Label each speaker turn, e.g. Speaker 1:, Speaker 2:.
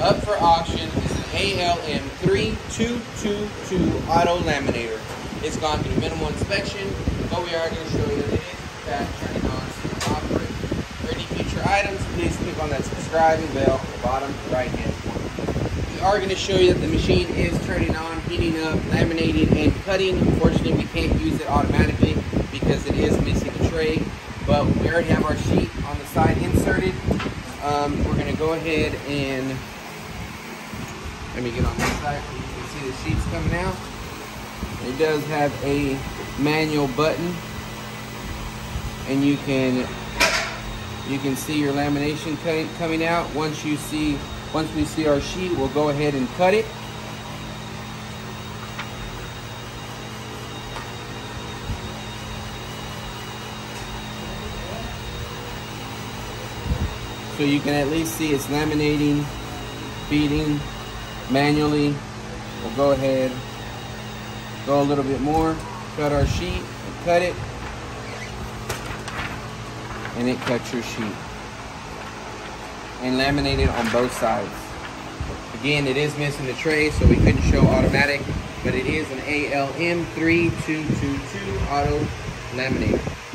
Speaker 1: up for auction is an ALM 3222 auto laminator. It's gone through minimal inspection, but we are going to show you that it is fast turning on so operate. For any future items, please click on that subscribing bell at the bottom right hand corner. We are going to show you that the machine is turning on, heating up, laminating, and cutting. Unfortunately, we can't use it automatically because it is missing a tray, but we already have our sheet on the side inserted. Um, we're going to go ahead and let me get on this side so you can see the sheets coming out. It does have a manual button and you can you can see your lamination coming out. Once you see once we see our sheet, we'll go ahead and cut it. So you can at least see it's laminating, feeding manually. We'll go ahead, go a little bit more, cut our sheet, cut it, and it cuts your sheet. And laminate it on both sides. Again, it is missing the tray, so we couldn't show automatic, but it is an ALM 3222 auto laminator.